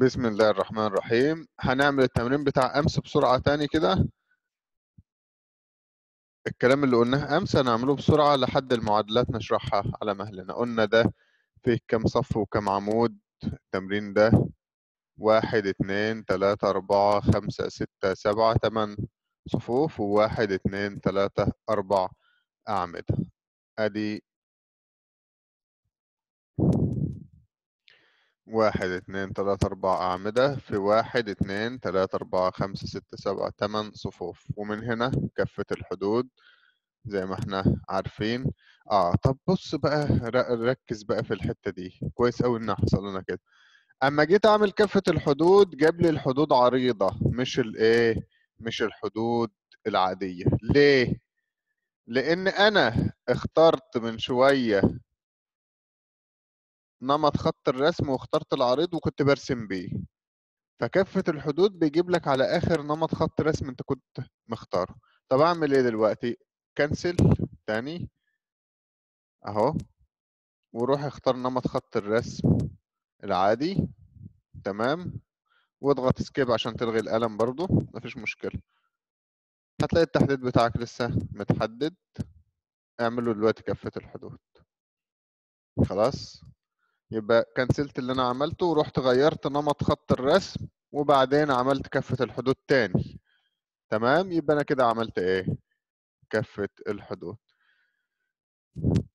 بسم الله الرحمن الرحيم. هنعمل التمرين بتاع أمس بسرعة تاني كده. الكلام اللي قلناه أمس هنعمله بسرعة لحد المعادلات نشرحها على مهلنا. قلنا ده فيه كام صف وكام عمود. التمرين ده واحد اتنين تلاتة أربعة خمسة ستة سبعة تمن صفوف وواحد اتنين تلاتة أربع أعمدة. أدي واحد اتنين تلاتة أربعة أعمدة في واحد اتنين تلاتة أربعة خمسة ستة سبعة تمن صفوف. ومن هنا كفة الحدود زي ما إحنا عارفين. آه طب بص بقى ركز بقى في الحتة دي. كويس أوي إنها حصل لنا كده. أما جيت أعمل كفة الحدود جاب لي الحدود عريضة مش الإيه مش الحدود العادية. ليه؟ لأن أنا اخترت من شوية نمط خط الرسم واخترت العريض وكنت برسم بيه. فكافة الحدود بيجيب لك على آخر نمط خط رسم أنت كنت مختاره. طب أعمل إيه دلوقتي؟ كنسل تاني. أهو. وروح اختار نمط خط الرسم العادي. تمام. واضغط سكيب عشان تلغي القلم برضو. مفيش مشكلة. هتلاقي التحديد بتاعك لسه متحدد. اعمله دلوقتي كافة الحدود. خلاص؟ يبقى كنسلت اللي أنا عملته ورحت غيرت نمط خط الرسم وبعدين عملت كافة الحدود تاني. تمام؟ يبقى أنا كده عملت إيه؟ كافة الحدود.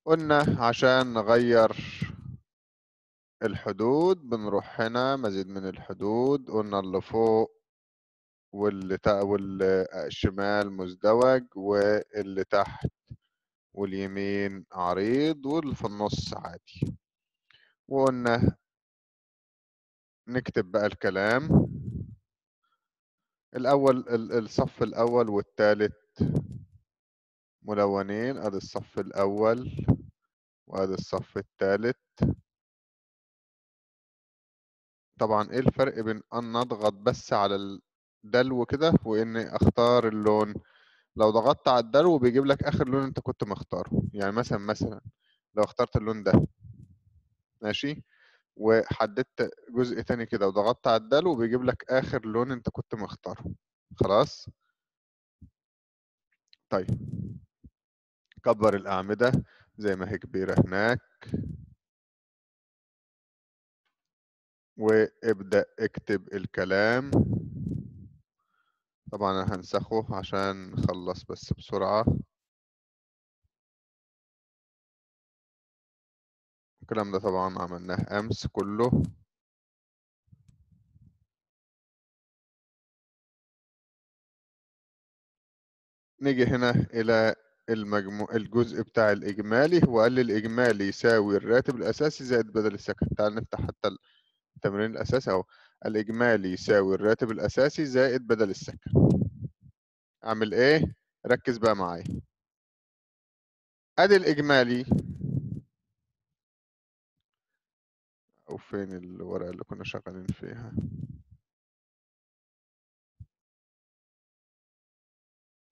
قلنا عشان نغير الحدود بنروح هنا مزيد من الحدود قلنا اللي فوق واللي تا والشمال مزدوج واللي تحت واليمين عريض واللي في النص عادي. وقلنا نكتب بقى الكلام. الأول ال- الصف الأول والثالث ملونين أدي الصف الأول وأدي الصف الثالث طبعا إيه الفرق بين أن نضغط بس على الدلو كده وإني أختار اللون؟ لو ضغطت على الدلو بيجيب لك آخر لون أنت كنت مختاره. يعني مثلا مثلا لو اخترت اللون ده. ماشي؟ وحددت جزء تاني كده وضغطت على الدلو بيجيب لك آخر لون أنت كنت مختاره. خلاص؟ طيب. كبر الأعمدة زي ما هي كبيرة هناك. وابدأ اكتب الكلام. طبعا هنسخه عشان نخلص بس بسرعة. الكلام ده طبعا عملناه. أمس كله نيجي هنا إلى المجموع الجزء بتاع الإجمالي. هو قال لي الاجمالي يساوي الراتب الأساسي زائد بدل السكن. تعال نفتح حتى التمرين الأساسي أهو. الإجمالي يساوي الراتب الأساسي زائد بدل السكن. أعمل إيه؟ ركز بقى معايا. أدي الإجمالي أو فين الورقة اللي كنا شغالين فيها؟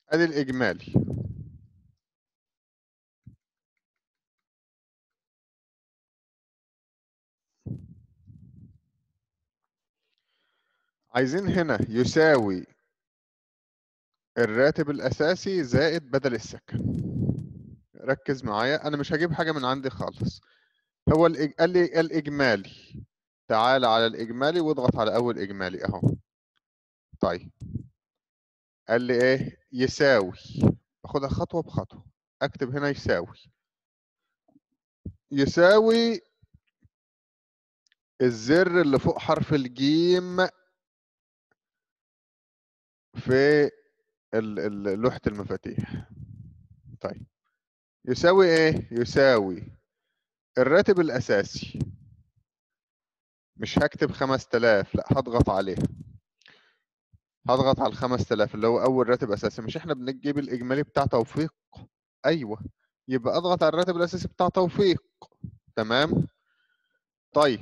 أدي الإجمالي. عايزين هنا يساوي الراتب الأساسي زائد بدل السكن. ركز معايا أنا مش هجيب حاجة من عندي خالص. هو. قال لي الإجمالي. تعال على الإجمالي واضغط على أول إجمالي أهو. طيب. قال لي إيه؟ يساوي. باخدها خطوة بخطوة. أكتب هنا يساوي. يساوي الزر اللي فوق حرف الجيم في لوحة المفاتيح. طيب. يساوي إيه؟ يساوي الراتب الأساسي. مش هكتب 5000 لأ هضغط عليه. هضغط على ال 5000 اللي هو أول راتب أساسي. مش إحنا بنجيب الإجمالي بتاع توفيق؟ أيوه. يبقى أضغط على الراتب الأساسي بتاع توفيق. تمام؟ طيب.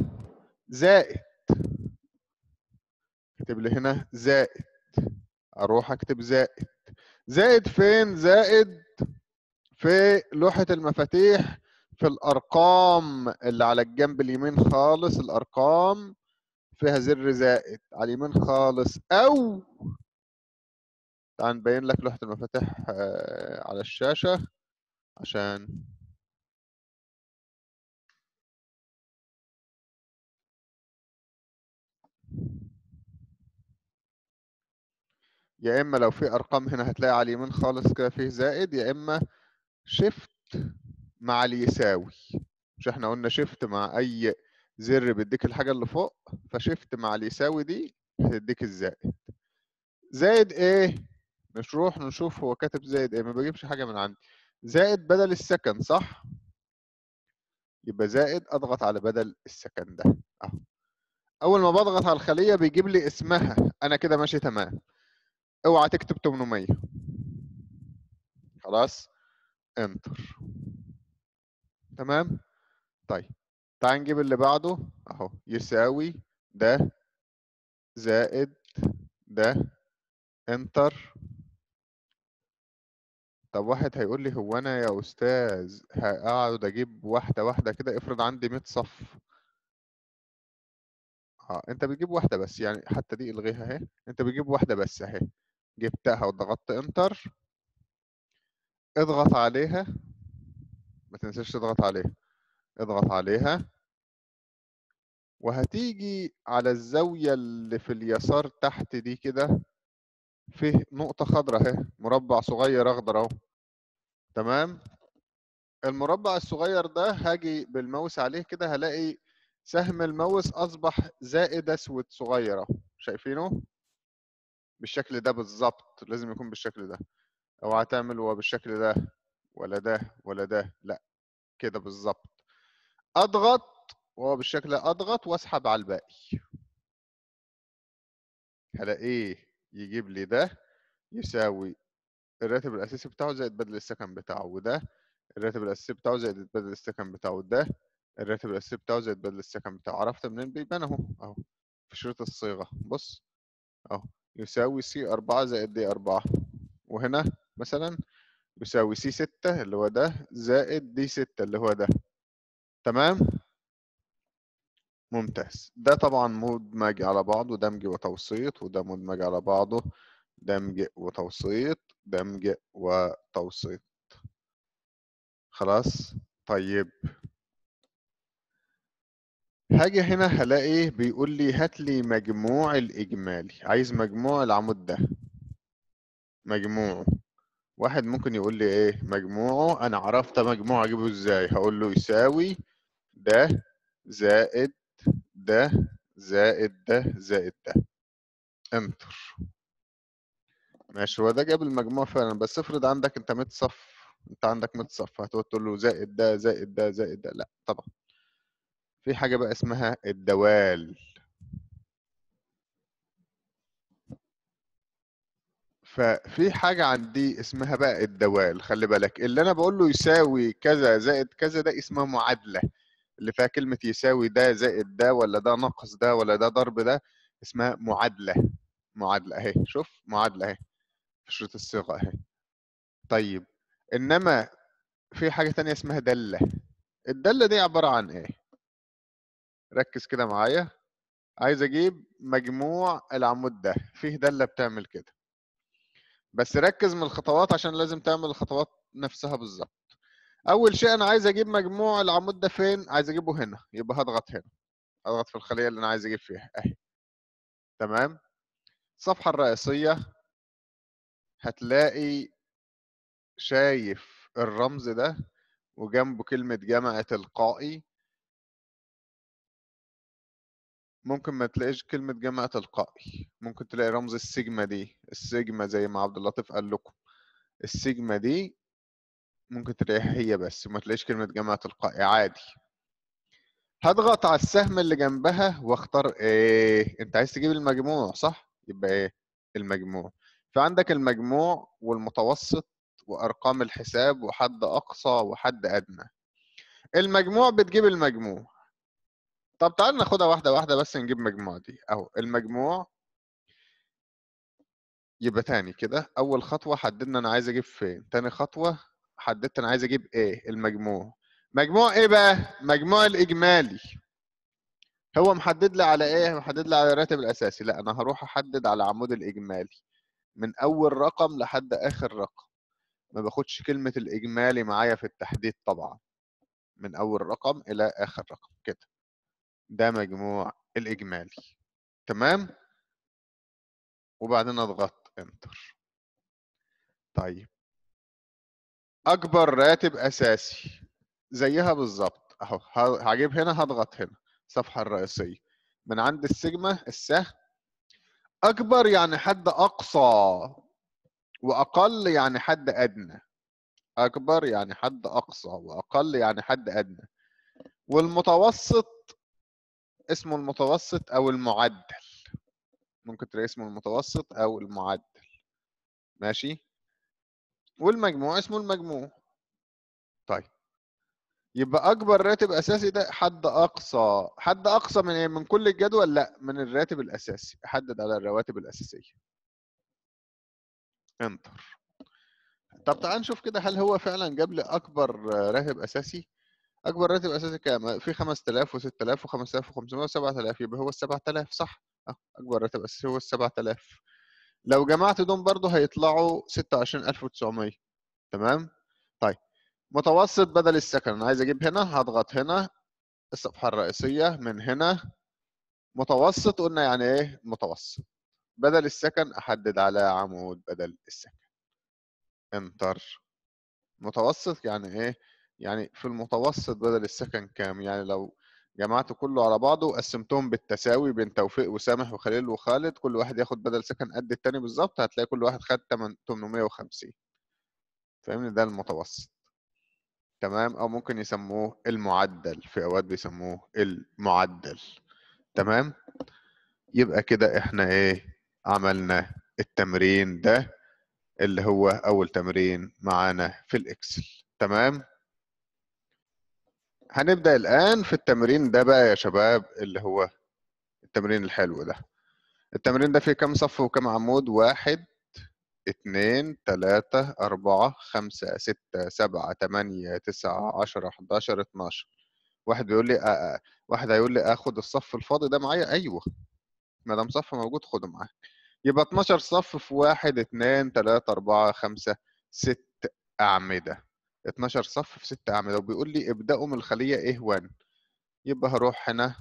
زائد. اكتب لي هنا زائد. أروح أكتب زائد. زائد فين؟ زائد في لوحة المفاتيح في الأرقام اللي على الجنب اليمين خالص الأرقام فيها زر زائد على اليمين خالص أو تعال نبين لك لوحة المفاتيح آه، على الشاشة عشان يا إما لو في أرقام هنا هتلاقي على اليمين خالص كده فيه زائد يا إما شيفت مع اليساوي مش إحنا قلنا شيفت مع أي زر بيديك الحاجة اللي فوق فشيفت مع اليساوي دي هتديك الزائد. زائد إيه نروح نشوف هو كاتب زائد إيه ما بجيبش حاجة من عندي. زائد بدل السكن صح؟ يبقى زائد أضغط على بدل السكن ده. أهو. أول ما بضغط على الخلية بيجيب لي اسمها. أنا كده ماشي تمام. أوعى تكتب 800 خلاص؟ انتر تمام؟ طيب تعال نجيب اللي بعده أهو يساوي ده زائد ده انتر طب واحد هيقول لي هو أنا يا أستاذ هقعد أجيب واحدة واحدة كده؟ افرض عندي 100 صف. آه أنت بتجيب واحدة بس يعني حتى دي إلغيها أهي. أنت بتجيب واحدة بس أهي. جبتها وضغطت انتر اضغط عليها. تنساش تضغط عليها. اضغط عليها. وهتيجي على الزاوية اللي في اليسار تحت دي كده فيه نقطة خضراء اهي مربع صغير أخضر أهو. تمام؟ المربع الصغير ده هاجي بالماوس عليه كده هلاقي سهم الماوس أصبح زائد أسود صغير أهو. شايفينه؟ بالشكل ده بالظبط لازم يكون بالشكل ده. اوعى تعمل هو بالشكل ده. ولا ده ولا ده لأ كده بالظبط أضغط وهو بالشكل ده أضغط وأسحب على الباقي. هلاقيه يجيب لي ده يساوي الراتب الأساسي بتاعه زائد بدل السكن بتاعه وده الراتب الأساسي بتاعه زائد بدل السكن بتاعه ده الراتب الأساسي بتاعه زائد بدل السكن بتاعه. عرفت منين؟ بيبان أهو أهو في شريط الصيغة. بص أهو يساوي سي 4 زائد دي 4 وهنا مثلا يساوي C 6 اللي هو ده زائد D 6 اللي هو ده. تمام؟ ممتاز. ده طبعا مدمج على بعضه دمج وتوسيط وده مدمج على بعضه دمج وتوسيط دمج وتوسيط. خلاص؟ طيب. هاجي هنا هلاقي بيقول لي هات لي مجموع الإجمالي. عايز مجموع العمود ده. مجموعه واحد ممكن يقول لي إيه مجموعه أنا عرفت مجموعة أجيبه إزاي. هقول له يساوي ده زائد ده زائد ده زائد ده. انتر ماشي هو ده جاب المجموع فعلا بس افرض عندك أنت 100 صف أنت عندك 100 صف هتقعد تقول له زائد ده زائد ده زائد ده. لا طبعا. في حاجة بقى اسمها الدوال. ففي حاجة عندي اسمها بقى الدوال خلي بالك. اللي أنا بقول له يساوي كذا زائد كذا ده اسمها معادلة. اللي فيها كلمة يساوي ده زائد ده ولا ده ناقص ده ولا ده ضرب ده اسمها معادلة. معادلة أهي. شوف معادلة أهي. في شريط الصيغة أهي. طيب إنما في حاجة تانية اسمها دالة. الدالة دي عبارة عن إيه؟ ركز كده معايا. عايز أجيب مجموع العمود ده. فيه دالة بتعمل كده. بس ركز من الخطوات عشان لازم تعمل الخطوات نفسها بالظبط. أول شيء أنا عايز أجيب مجموع العمود ده فين؟ عايز أجيبه هنا يبقى هضغط هنا أضغط في الخلية اللي أنا عايز أجيب فيها أهي. تمام؟ الصفحه الرئيسيه هتلاقي شايف الرمز ده وجنبه كلمة جمع تلقائي ممكن ما تلاقيش كلمة جمع تلقائي ممكن تلاقي رمز السيجما دي. السيجما زي ما عبد اللطيف قال لكم. السيجما دي ممكن تلاقيها هي بس وما تلاقيش كلمة جمع تلقائي عادي. هضغط على السهم اللي جنبها واختار إيه انت عايز تجيب المجموع صح؟ يبقى إيه المجموع. فعندك المجموع والمتوسط وأرقام الحساب وحد أقصى وحد أدنى. المجموع بتجيب المجموع. طب تعال ناخدها واحدة واحدة بس نجيب مجموع دي. أهو المجموع يبقى تاني كده. أول خطوة حددنا أنا عايز أجيب فين. تاني خطوة حددت أنا عايز أجيب إيه؟ المجموع. مجموع إيه بقى؟ مجموع الإجمالي. هو محدد لي على إيه؟ محدد لي على الراتب الأساسي. لا أنا هروح أحدد على عمود الإجمالي. من أول رقم لحد آخر رقم. ما باخدش كلمة الإجمالي معايا في التحديد طبعا. من أول رقم إلى آخر رقم. كده. ده مجموع الإجمالي تمام؟ وبعدين أضغط انتر طيب. أكبر راتب أساسي زيها بالظبط. أهو هجيب هنا هضغط هنا الصفحه الرئيسية. من عند السيجما السهم أكبر يعني حد أقصى وأقل يعني حد أدنى. أكبر يعني حد أقصى وأقل يعني حد أدنى. والمتوسط اسمه المتوسط أو المعدل. ممكن تلاقي اسمه المتوسط أو المعدل. ماشي؟ والمجموع اسمه المجموع. طيب. يبقى أكبر راتب أساسي ده حد أقصى. حد أقصى من إيه؟ من كل الجدول؟ لأ من الراتب الأساسي. احدد على الرواتب الأساسية. انتر طب تعال نشوف كده هل هو فعلا جاب لي أكبر راتب أساسي؟ أكبر راتب أساسي كام في 5000 و6000 و5500 و7000 يبقى هو ال 7000 صح أكبر راتب أساسي هو ال 7000 لو جمعت دول برضه هيطلعوا 26900 تمام؟ طيب متوسط بدل السكن أنا عايز أجيب هنا هضغط هنا الصفحة الرئيسية من هنا. متوسط قلنا يعني إيه؟ متوسط. بدل السكن أحدد على عمود بدل السكن. انتر متوسط يعني إيه؟ يعني في المتوسط بدل السكن كام؟ يعني لو جمعت كله على بعضه وقسمتهم بالتساوي بين توفيق وسامح وخليل وخالد كل واحد ياخد بدل سكن قد التاني بالظبط هتلاقي كل واحد خد 850 فاهمني؟ ده المتوسط. تمام؟ أو ممكن يسموه المعدل في أوقات بيسموه المعدل. تمام؟ يبقى كده إحنا إيه؟ عملنا التمرين ده اللي هو أول تمرين معانا في الإكسل. تمام؟ هنبدأ الآن في التمرين ده بقى يا شباب اللي هو التمرين الحلو ده. التمرين ده فيه كام صف وكام عمود؟ واحد اتنين تلاتة أربعة خمسة ستة سبعة تمانية تسعة عشرة حداشر اتناشر. واحد بيقول لي آه واحد هيقول لي آخد الصف الفاضي ده معايا؟ أيوه. ما دام صف موجود خده معاك. يبقى 12 صف في واحد اتنين تلاتة أربعة خمسة ست أعمدة. 12 صف في ست أعمدة وبيقول لي ابدأوا من الخلية إيه 1 يبقى هروح هنا.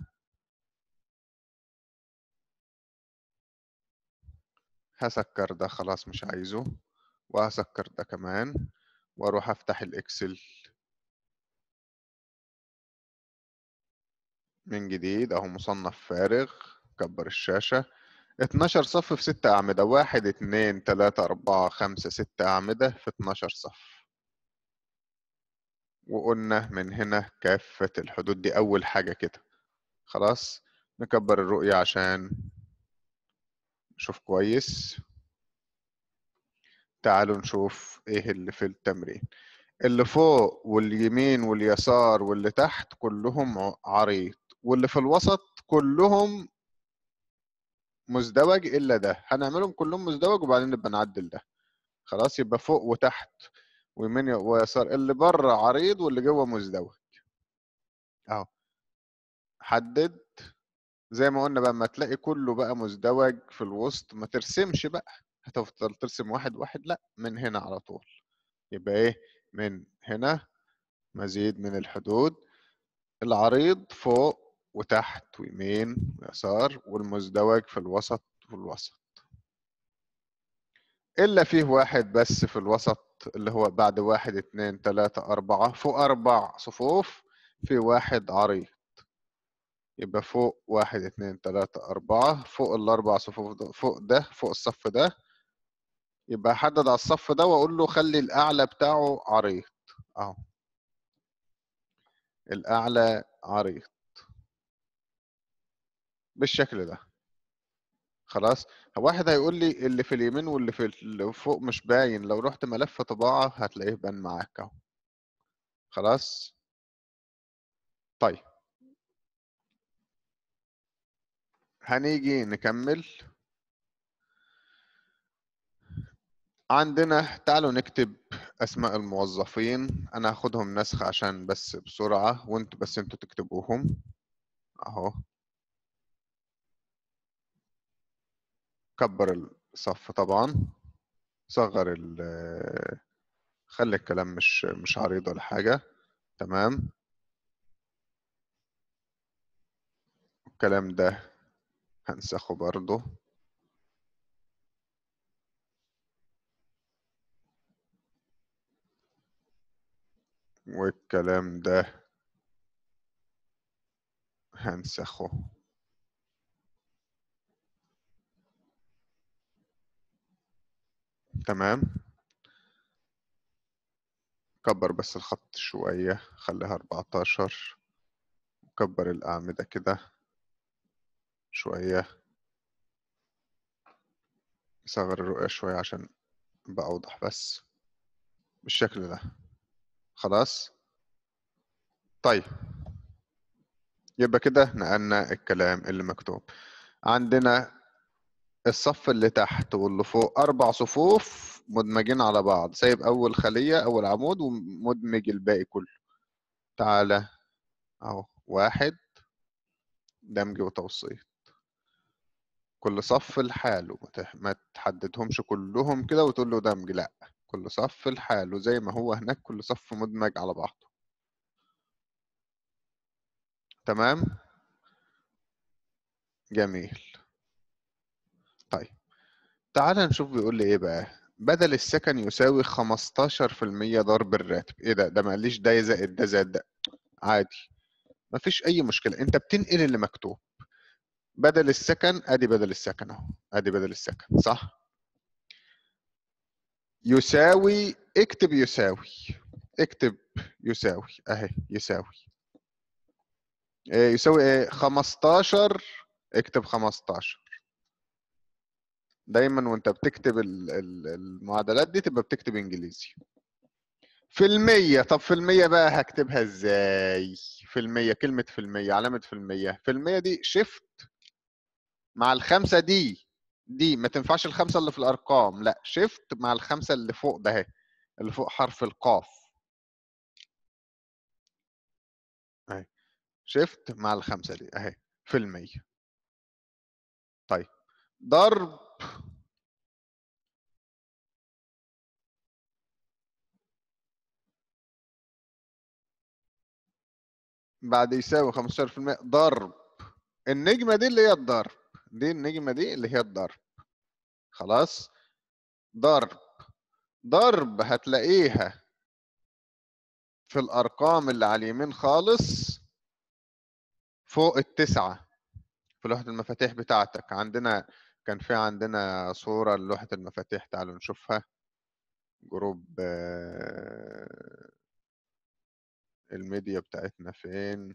هسكر ده خلاص مش عايزه. وهسكر ده كمان. وأروح أفتح الاكسل من جديد أهو مصنف فارغ. كبر الشاشة. 12 صف في 6 أعمدة. واحد اتنين تلاتة أربعة خمسة ستة أعمدة في 12 صف. وقلنا من هنا كافة الحدود. دي أول حاجة كده. خلاص نكبر الرؤية عشان نشوف كويس. تعالوا نشوف إيه اللي في التمرين. اللي فوق واليمين واليسار واللي تحت كلهم عريض. واللي في الوسط كلهم مزدوج إلا ده. هنعملهم كلهم مزدوج وبعدين نبقى نعدل ده. خلاص يبقى فوق وتحت. ويمين ويسار اللي بره عريض واللي جوه مزدوج. أهو. حدد زي ما قلنا بقى ما تلاقي كله بقى مزدوج في الوسط ما ترسمش بقى. هتفضل ترسم واحد واحد لأ من هنا على طول. يبقى إيه؟ من هنا مزيد من الحدود. العريض فوق وتحت ويمين ويسار والمزدوج في الوسط في الوسط إلا فيه واحد بس في الوسط اللي هو بعد واحد اتنين تلاتة أربعة فوق أربع صفوف في واحد عريض. يبقى فوق واحد اتنين تلاتة أربعة فوق الأربع صفوف ده فوق ده فوق الصف ده. يبقى أحدد على الصف ده وأقول له خلي الأعلى بتاعه عريض. أهو. الأعلى عريض. بالشكل ده. خلاص؟ واحد هيقول لي اللي في اليمين واللي في اللي فوق مش باين لو رحت ملف طباعة هتلاقيه بان معاك اهو. خلاص؟ طيب. هنيجي نكمل. عندنا تعالوا نكتب أسماء الموظفين. أنا هاخدهم نسخ عشان بس بسرعة وانتوا بس أنتوا تكتبوهم. أهو. كبر الصف طبعا صغر ال خلي الكلام مش مش عريض ولا حاجة. تمام. الكلام ده هنسخه برضو والكلام ده هنسخه. تمام. كبر بس الخط شوية خليها 14 كبر الأعمدة كده شوية. صغر الرؤية شوية عشان يبقى أوضح بس بالشكل ده. خلاص؟ طيب. يبقى كده نقلنا الكلام اللي مكتوب. عندنا الصف اللي تحت واللي فوق أربع صفوف مدمجين على بعض سايب أول خلية أول عمود ومدمج الباقي كله. تعالى أهو واحد دمج وتوسيط. كل صف لحاله ما تحددهمش كلهم كده وتقول له دمج لأ كل صف لحاله. زي ما هو هناك كل صف مدمج على بعضه. تمام؟ جميل. تعال نشوف بيقول لي إيه بقى. بدل السكن يساوي 15% ضرب الراتب. إيه ده؟ ده ما قاليش ده زائد ده زائد ده. عادي. مفيش أي مشكلة. أنت بتنقل اللي مكتوب. بدل السكن أدي بدل السكن أهو. أدي بدل السكن صح؟ يساوي اكتب يساوي. اكتب يساوي. أهي يساوي. إيه يساوي إيه؟ 15 اكتب 15 دايما وأنت بتكتب المعادلات دي تبقى بتكتب إنجليزي. في المية طب في المية بقى هكتبها إزاي؟ في المية كلمة في المية علامة في المية. في المية دي شيفت مع الخمسة دي دي ما تنفعش الخمسة اللي في الأرقام لا شيفت مع الخمسة اللي فوق ده أهي اللي فوق حرف القاف. أهي شيفت مع الخمسة دي أهي في المية. طيب ضرب بعد يساوي 15% ضرب. النجمة دي اللي هي الضرب. دي النجمة دي اللي هي الضرب. خلاص؟ ضرب. ضرب هتلاقيها في الأرقام اللي على اليمين خالص فوق التسعة في لوحة المفاتيح بتاعتك. عندنا كان في عندنا صورة لوحة المفاتيح تعالوا نشوفها. جروب الميديا بتاعتنا فين؟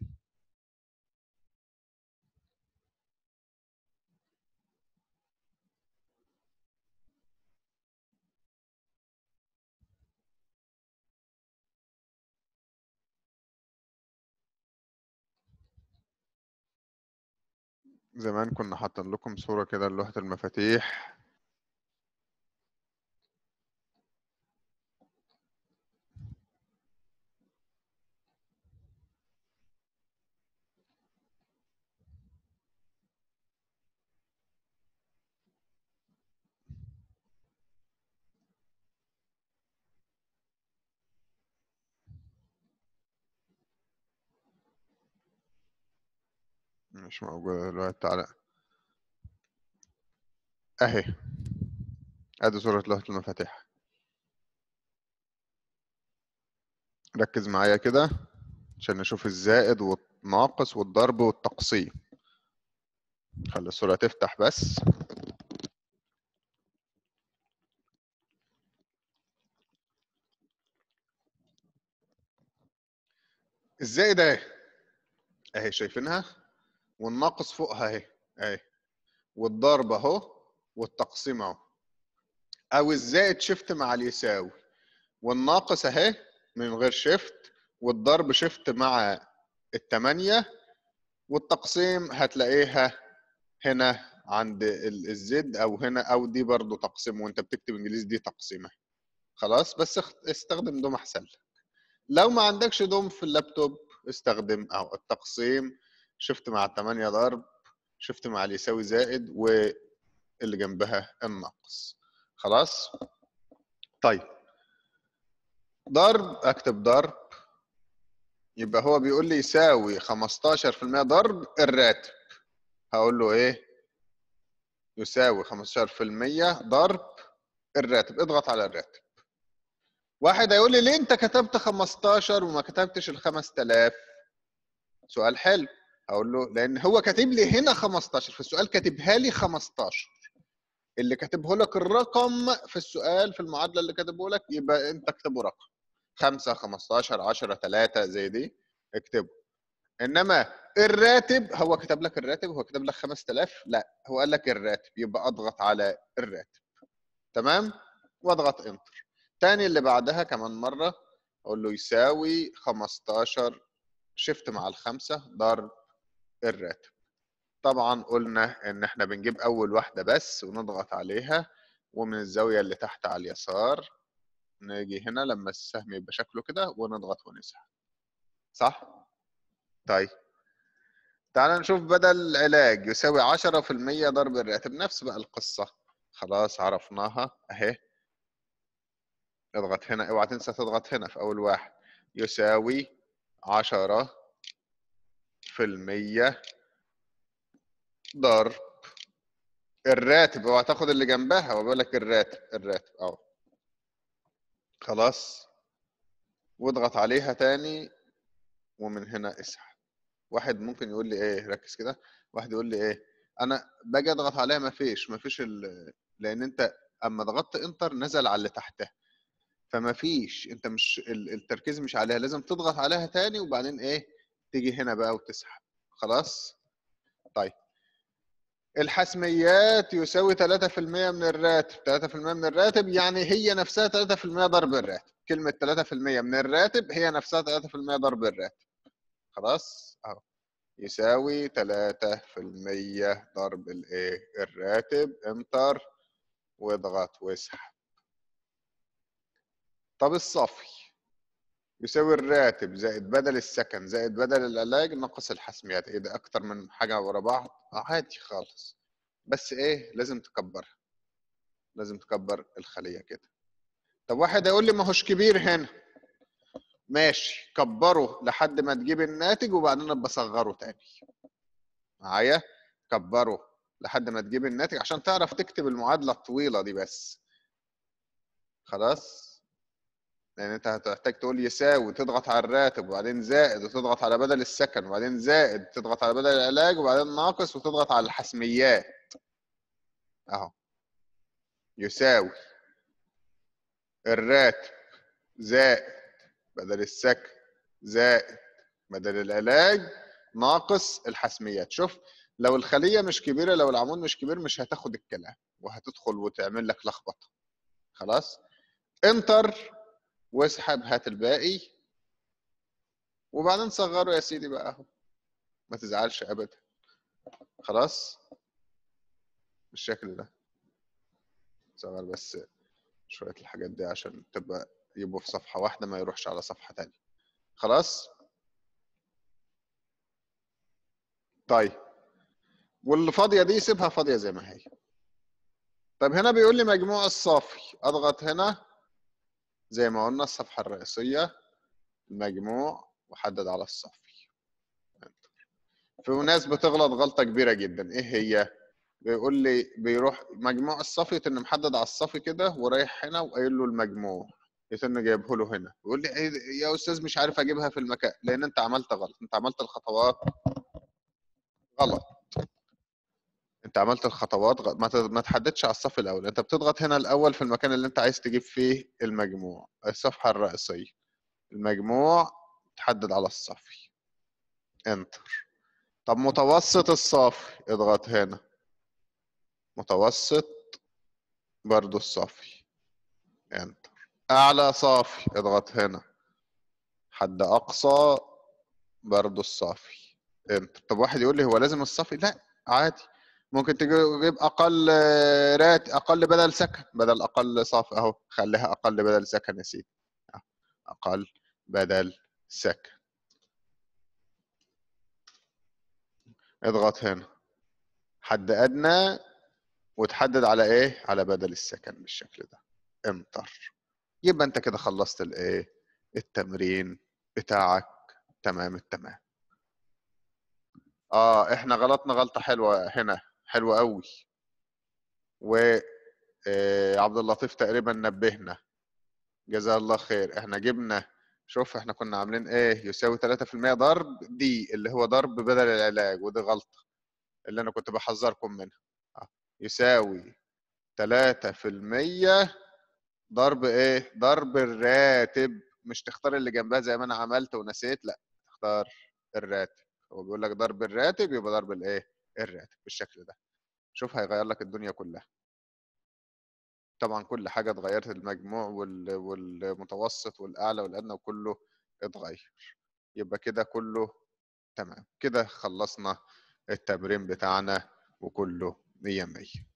زمان كنا حاطين لكم صورة كده لوحة المفاتيح. مش موجودة دلوقتي. تعالى. أهي. أدي صورة لوحة المفاتيح. ركز معايا كده عشان نشوف الزائد والناقص والضرب والتقسيم خلي الصورة تفتح بس. الزائد أهي. أهي شايفينها؟ والناقص فوقها اهي اهي. والضرب اهو والتقسيم اهو. أو الزائد شيفت مع اليساوي؟ والناقص اهي من غير شيفت والضرب شيفت مع التمانية والتقسيم هتلاقيها هنا عند الزد أو هنا أو دي برضو تقسيم وانت بتكتب انجليزي دي تقسيمه خلاص بس استخدم دوم احسن لك. لو ما عندكش دوم في اللابتوب استخدم اهو التقسيم شفت مع الثمانية ضرب شفت مع اللي يساوي زائد اللي جنبها الناقص خلاص؟ طيب. ضرب أكتب ضرب. يبقى هو بيقول لي يساوي 15% ضرب الراتب. هقول له إيه؟ يساوي 15% ضرب الراتب. اضغط على الراتب. واحد هيقول لي ليه أنت كتبت 15 وما كتبتش ال 5000 سؤال حلو. هقول له لأن هو كاتب لي هنا 15 في السؤال كاتبها لي 15 اللي كاتبه لك الرقم في السؤال في المعادلة اللي كاتبه لك يبقى أنت اكتبه رقم. 5 15 10 3 زي دي. اكتبه. إنما الراتب هو كتب لك الراتب هو كتب لك 5000 لا. هو قال لك الراتب يبقى أضغط على الراتب. تمام؟ وأضغط إنتر. تاني اللي بعدها كمان مرة أقول له يساوي 15 شيفت مع الخمسة ضرب الراتب. طبعا قلنا إن إحنا بنجيب أول واحدة بس ونضغط عليها ومن الزاوية اللي تحت على اليسار نيجي هنا لما السهم يبقى شكله كده ونضغط ونسحب. صح؟ طيب. تعال نشوف بدل العلاج يساوي 10% ضرب الراتب. نفس بقى القصة. خلاص عرفناها. أهي. اضغط هنا. اوعى تنسى تضغط هنا في أول واحد. يساوي 10 في المية ضرب الراتب. اوعى تاخد اللي جنبها هو بيقول لك الراتب الراتب أهو. خلاص. واضغط عليها تاني ومن هنا اسحب. واحد ممكن يقول لي إيه ركز كده. واحد يقول لي إيه أنا باجي أضغط عليها ما فيش ما فيش ال... لأن أنت أما ضغطت إنتر نزل على اللي تحتها. فما فيش أنت مش ال- التركيز مش عليها لازم تضغط عليها تاني وبعدين إيه تيجي هنا بقى وتسحب. خلاص؟ طيب. الحسميات يساوي 3% من الراتب. 3% من الراتب يعني هي نفسها 3% ضرب الراتب. كلمة 3% من الراتب هي نفسها 3% ضرب الراتب. خلاص؟ أهو. يساوي 3% ضرب الايه؟ الراتب. انتر واضغط واسحب. طب الصافي. يساوي الراتب زائد بدل السكن زائد بدل العلاج ناقص الحسميات. إيه ده؟ أكتر من حاجة ورا بعض؟ عادي خالص. بس إيه؟ لازم تكبرها لازم تكبر الخلية كده. طب واحد هيقول لي ما هوش كبير هنا. ماشي. كبره لحد ما تجيب الناتج وبعدين ابقى اصغره تاني. معايا؟ كبره لحد ما تجيب الناتج عشان تعرف تكتب المعادلة الطويلة دي بس. خلاص؟ لأن أنت هتحتاج تقول يساوي تضغط على الراتب وبعدين زائد وتضغط على بدل السكن وبعدين زائد تضغط على بدل العلاج وبعدين ناقص وتضغط على الحسميات. أهو. يساوي. الراتب زائد بدل السكن زائد بدل العلاج ناقص الحسميات. شوف لو الخلية مش كبيرة لو العمود مش كبير مش هتاخد الكلام وهتدخل وتعمل لك لخبطة. خلاص؟ انتر واسحب هات الباقي. وبعدين صغره يا سيدي بقى أهو. ما تزعلش ابدا. خلاص؟ بالشكل ده. صغر بس شوية الحاجات دي عشان تبقى يبقوا في صفحة واحدة ما يروحش على صفحة تانية. خلاص؟ طيب. واللي فاضية دي سيبها فاضية زي ما هي. طيب هنا بيقول لي مجموع الصافي. أضغط هنا. زي ما قلنا الصفحة الرئيسية المجموع وحدد على الصافي في ناس بتغلط غلطة كبيرة جدا. إيه هي؟ بيقول لي بيروح مجموع الصافي يتن محدد على الصافي كده ورايح هنا وقايل له المجموع يتن جايبه له هنا. يقول لي إيه يا أستاذ مش عارف أجيبها في المكان لأن أنت عملت غلط. أنت عملت الخطوات غلط. انت عملت الخطوات ما تحددش على الصف الأول انت بتضغط هنا الأول في المكان اللي انت عايز تجيب فيه المجموع. الصفحة الرئيسية. المجموع تحدد على الصافي. Enter طب متوسط الصافي اضغط هنا. متوسط برضو الصافي. Enter أعلى صافي اضغط هنا. حد أقصى برضو الصافي. Enter طب واحد يقول لي هو لازم الصافي؟ لا عادي. ممكن تجيب أقل رات أقل بدل سكن. بدل أقل صافي أهو. خليها أقل بدل سكن يا سيدي. أقل بدل سكن. اضغط هنا. حد أدنى وتحدد على إيه؟ على بدل السكن بالشكل ده. انتر يبقى أنت كده خلصت الإيه؟ التمرين بتاعك. تمام التمام. آه إحنا غلطنا غلطة حلوة هنا. حلوة قوي و آه، اللطيف تقريبا نبهنا. جزاه الله خير. إحنا جبنا شوف إحنا كنا عاملين إيه يساوي 3% ضرب دي اللي هو ضرب بدل العلاج ودي غلطة اللي أنا كنت بحذركم منها. آه، يساوي 3% ضرب إيه؟ ضرب الراتب. مش تختار اللي جنبها زي ما أنا عملت ونسيت لأ تختار الراتب. هو بيقول لك ضرب الراتب يبقى ضرب الإيه؟ الراتب بالشكل ده. شوف هيغير لك الدنيا كلها. طبعا كل حاجة اتغيرت المجموع وال- والمتوسط والأعلى والأدنى وكله اتغير. يبقى كده كله تمام. كده خلصنا التمرين بتاعنا وكله مية مية.